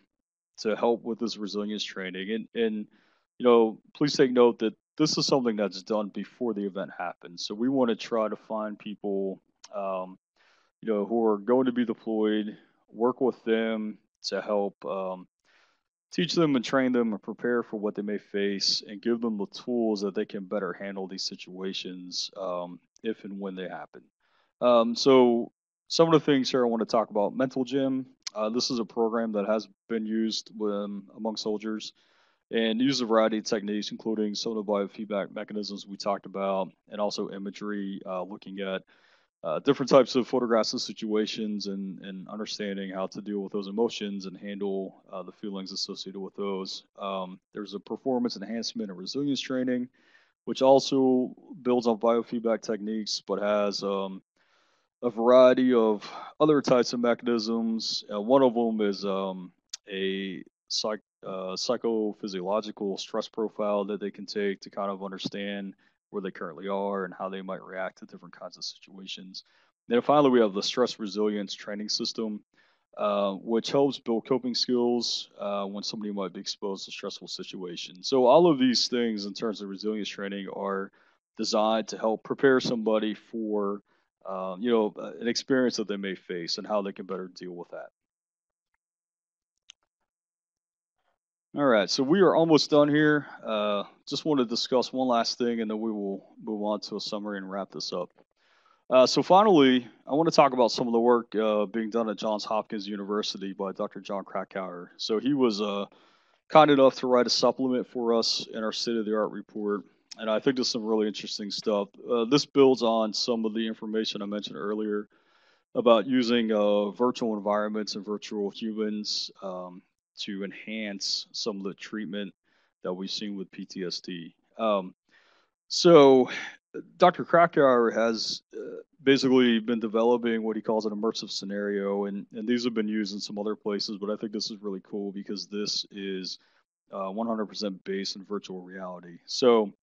to help with this resilience training, and, and you know, please take note that this is something that's done before the event happens. So we want to try to find people, um, you know, who are going to be deployed, work with them to help um, teach them and train them and prepare for what they may face, and give them the tools that they can better handle these situations um, if and when they happen. Um, so some of the things here I want to talk about. Mental Gym. Uh, this is a program that has been used among soldiers and uses a variety of techniques, including some of the biofeedback mechanisms we talked about, and also imagery, uh, looking at uh, different types of photographs of situations and, and understanding how to deal with those emotions and handle uh, the feelings associated with those. Um, there's a performance enhancement and resilience training, which also builds on biofeedback techniques, but has um, a variety of other types of mechanisms. Uh, one of them is um, a psych, uh, psychophysiological stress profile that they can take to kind of understand where they currently are and how they might react to different kinds of situations. Then finally, we have the stress resilience training system, uh, which helps build coping skills uh, when somebody might be exposed to stressful situations. So all of these things in terms of resilience training are designed to help prepare somebody for um, you know, uh, an experience that they may face and how they can better deal with that. All right, so we are almost done here. Uh, just want to discuss one last thing and then we will move on to a summary and wrap this up. Uh, so finally, I want to talk about some of the work uh, being done at Johns Hopkins University by Dr. John Krakauer. So he was uh, kind enough to write a supplement for us in our state-of-the-art report and I think there's some really interesting stuff. Uh, this builds on some of the information I mentioned earlier about using uh, virtual environments and virtual humans um, to enhance some of the treatment that we've seen with PTSD. Um, so, Dr. Krakauer has uh, basically been developing what he calls an immersive scenario, and, and these have been used in some other places, but I think this is really cool because this is 100% uh, based in virtual reality. So,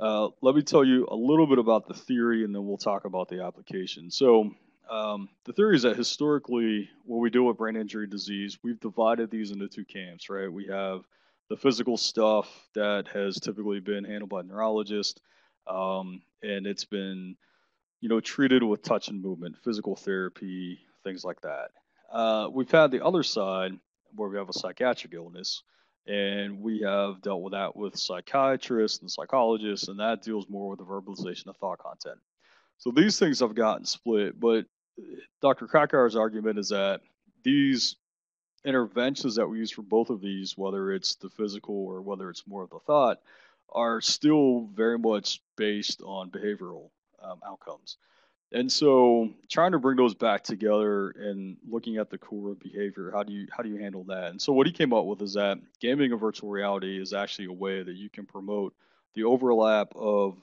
uh, let me tell you a little bit about the theory and then we'll talk about the application. So, um, the theory is that historically, when we deal with brain injury disease, we've divided these into two camps, right? We have the physical stuff that has typically been handled by neurologists, um, and it's been, you know, treated with touch and movement, physical therapy, things like that. Uh, we've had the other side where we have a psychiatric illness, And we have dealt with that with psychiatrists and psychologists, and that deals more with the verbalization of thought content. So these things have gotten split, but Dr. Krakauer's argument is that these interventions that we use for both of these, whether it's the physical or whether it's more of the thought, are still very much based on behavioral um, outcomes. And so trying to bring those back together and looking at the core of behavior, how do you how do you handle that? And so what he came up with is that gaming of virtual reality is actually a way that you can promote the overlap of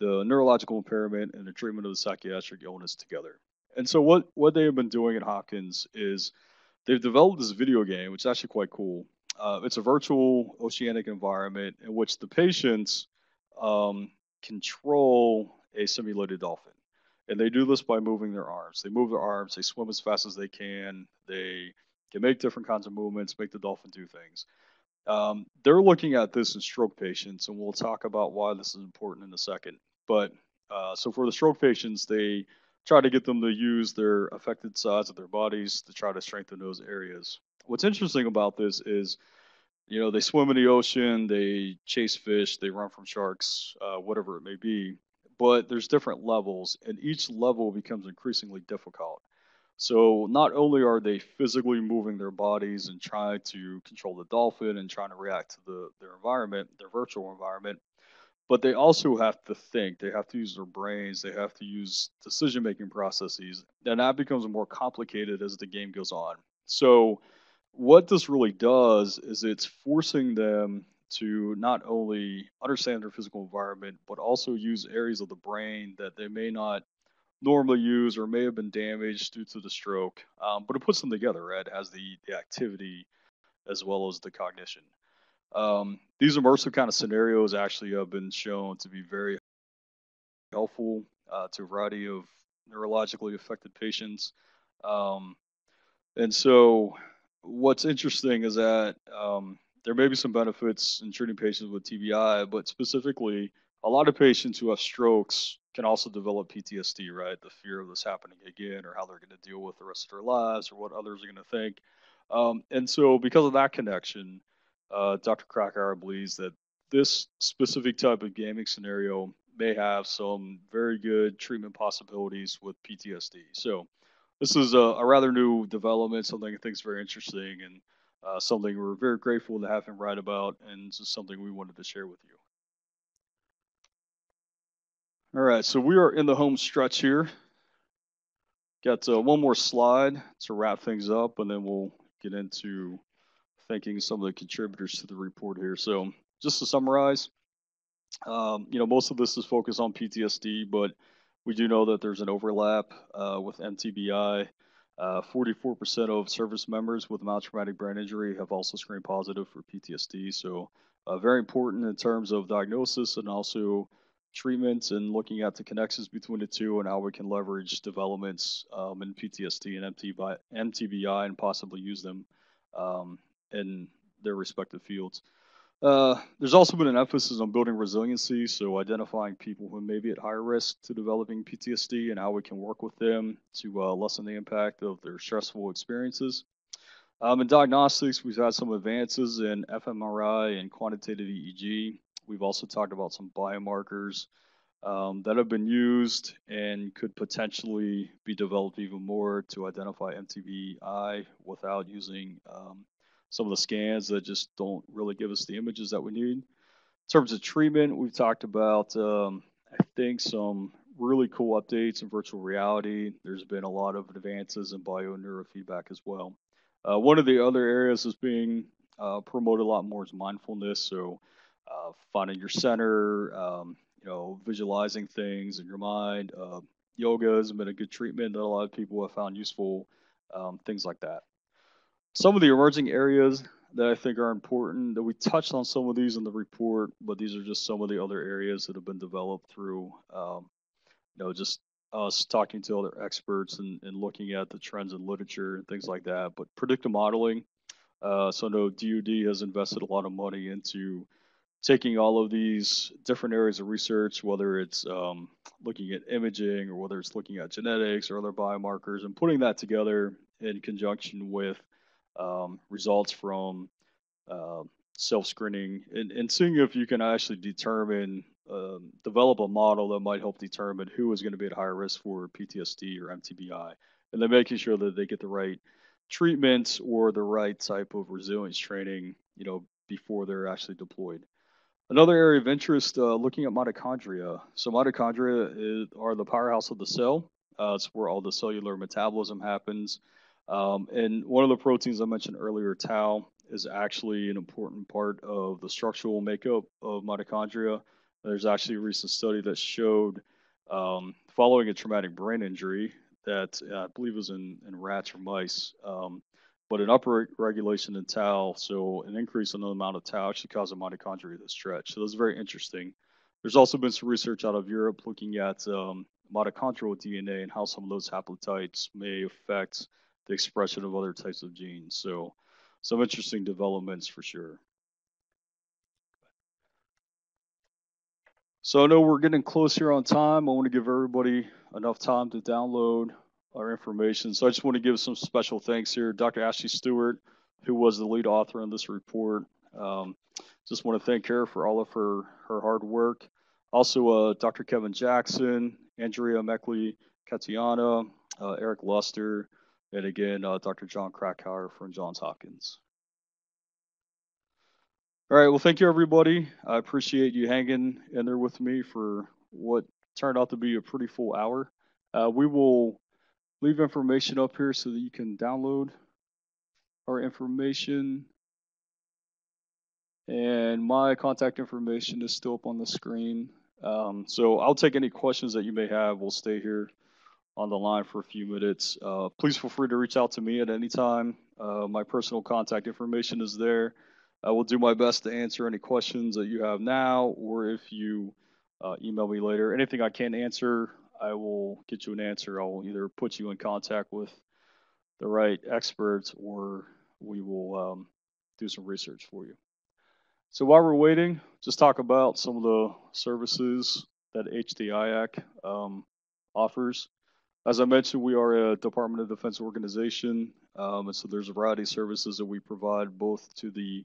the neurological impairment and the treatment of the psychiatric illness together. And so what what they have been doing at Hopkins is they've developed this video game, which is actually quite cool. Uh, it's a virtual oceanic environment in which the patients um, control a simulated dolphin. And they do this by moving their arms. They move their arms, they swim as fast as they can, they can make different kinds of movements, make the dolphin do things. Um, they're looking at this in stroke patients, and we'll talk about why this is important in a second. But uh, so for the stroke patients, they try to get them to use their affected sides of their bodies to try to strengthen those areas. What's interesting about this is, you know, they swim in the ocean, they chase fish, they run from sharks, uh, whatever it may be but there's different levels, and each level becomes increasingly difficult. So not only are they physically moving their bodies and trying to control the dolphin and trying to react to the, their environment, their virtual environment, but they also have to think. They have to use their brains. They have to use decision-making processes, and that becomes more complicated as the game goes on. So what this really does is it's forcing them to not only understand their physical environment, but also use areas of the brain that they may not normally use or may have been damaged due to the stroke. Um, but it puts them together, right? As the, the activity as well as the cognition. Um, these immersive kind of scenarios actually have been shown to be very helpful uh, to a variety of neurologically affected patients. Um, and so, what's interesting is that um, there may be some benefits in treating patients with TBI, but specifically, a lot of patients who have strokes can also develop PTSD, right? The fear of this happening again, or how they're going to deal with the rest of their lives, or what others are going to think. Um, and so, because of that connection, uh, Dr. Krakauer believes that this specific type of gaming scenario may have some very good treatment possibilities with PTSD. So, this is a, a rather new development, something I think is very interesting, and uh, something we're very grateful to have him write about, and just something we wanted to share with you. All right, so we are in the home stretch here. Got uh, one more slide to wrap things up, and then we'll get into thanking some of the contributors to the report here. So, just to summarize, um, you know, most of this is focused on PTSD, but we do know that there's an overlap uh, with MTBI. Uh, 44% of service members with mild traumatic brain injury have also screened positive for PTSD. So, uh, very important in terms of diagnosis and also treatment and looking at the connections between the two and how we can leverage developments um, in PTSD and MTBI, MTBI and possibly use them um, in their respective fields. Uh, there's also been an emphasis on building resiliency, so identifying people who may be at higher risk to developing PTSD and how we can work with them to uh, lessen the impact of their stressful experiences. Um, in diagnostics, we've had some advances in fMRI and quantitative EEG. We've also talked about some biomarkers um, that have been used and could potentially be developed even more to identify MTBI without using um, some of the scans that just don't really give us the images that we need. In terms of treatment, we've talked about, um, I think, some really cool updates in virtual reality. There's been a lot of advances in bio neurofeedback as well. Uh, one of the other areas that's being uh, promoted a lot more is mindfulness. So, uh, finding your center, um, you know, visualizing things in your mind. Uh, yoga has been a good treatment that a lot of people have found useful, um, things like that some of the emerging areas that I think are important that we touched on some of these in the report, but these are just some of the other areas that have been developed through, um, you know, just us talking to other experts and, and looking at the trends in literature and things like that. But predictive modeling, uh, so know DoD has invested a lot of money into taking all of these different areas of research, whether it's um, looking at imaging or whether it's looking at genetics or other biomarkers, and putting that together in conjunction with um, results from uh, self-screening and, and seeing if you can actually determine, um, develop a model that might help determine who is going to be at higher risk for PTSD or MTBI, and then making sure that they get the right treatments or the right type of resilience training, you know, before they're actually deployed. Another area of interest, uh, looking at mitochondria. So mitochondria is, are the powerhouse of the cell. Uh, it's where all the cellular metabolism happens. Um, and one of the proteins I mentioned earlier, tau, is actually an important part of the structural makeup of mitochondria. There's actually a recent study that showed um, following a traumatic brain injury that uh, I believe was in, in rats or mice, um, but an upper regulation in tau, so an increase in the amount of tau actually causes mitochondria to stretch. So that's very interesting. There's also been some research out of Europe looking at um, mitochondrial DNA and how some of those haplotypes may affect the expression of other types of genes. So some interesting developments for sure. So I know we're getting close here on time. I want to give everybody enough time to download our information. So I just want to give some special thanks here. Dr. Ashley Stewart, who was the lead author on this report. Um, just want to thank her for all of her, her hard work. Also, uh, Dr. Kevin Jackson, Andrea Meckley, Katiana, uh, Eric Luster, and again, uh, Dr. John Krakauer from Johns Hopkins. All right. Well, thank you, everybody. I appreciate you hanging in there with me for what turned out to be a pretty full hour. Uh, we will leave information up here so that you can download our information. And my contact information is still up on the screen. Um, so I'll take any questions that you may have. We'll stay here on the line for a few minutes. Uh, please feel free to reach out to me at any time. Uh, my personal contact information is there. I will do my best to answer any questions that you have now, or if you uh, email me later. Anything I can't answer, I will get you an answer. I'll either put you in contact with the right experts, or we will um, do some research for you. So while we're waiting, just talk about some of the services that HDIAC um, offers. As I mentioned, we are a Department of Defense organization, um, and so there's a variety of services that we provide both to the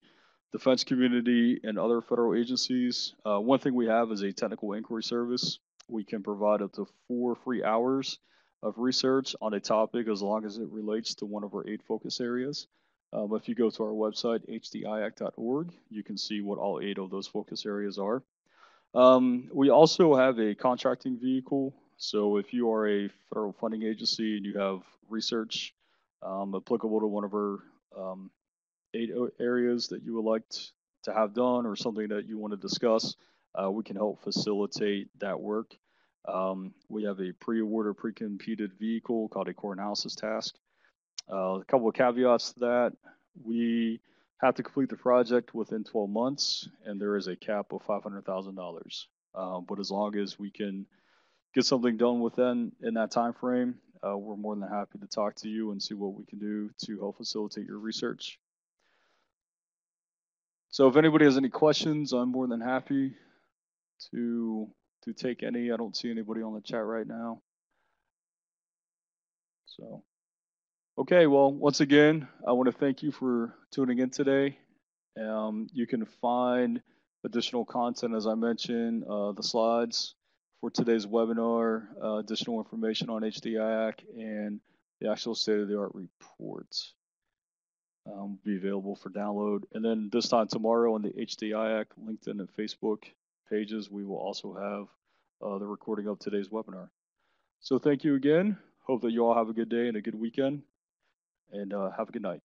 defense community, and other federal agencies. Uh, one thing we have is a technical inquiry service. We can provide up to four free hours of research on a topic as long as it relates to one of our eight focus areas. Um, if you go to our website, hdIAC.org, you can see what all eight of those focus areas are. Um, we also have a contracting vehicle. So if you are a federal funding agency and you have research um, applicable to one of our um, eight areas that you would like to have done or something that you want to discuss, uh, we can help facilitate that work. Um, we have a pre-award or pre-competed vehicle called a core analysis task. Uh, a couple of caveats to that. We have to complete the project within 12 months, and there is a cap of $500,000. Um, but as long as we can get something done within in that time frame, uh, we're more than happy to talk to you and see what we can do to help facilitate your research. So if anybody has any questions, I'm more than happy to to take any. I don't see anybody on the chat right now. So, okay, well, once again, I want to thank you for tuning in today. Um, you can find additional content, as I mentioned, uh, the slides for today's webinar, uh, additional information on HDIAC, and the actual state-of-the-art reports um, be available for download. And then this time tomorrow on the HDIAC LinkedIn and Facebook pages, we will also have uh, the recording of today's webinar. So thank you again. Hope that you all have a good day and a good weekend, and uh, have a good night.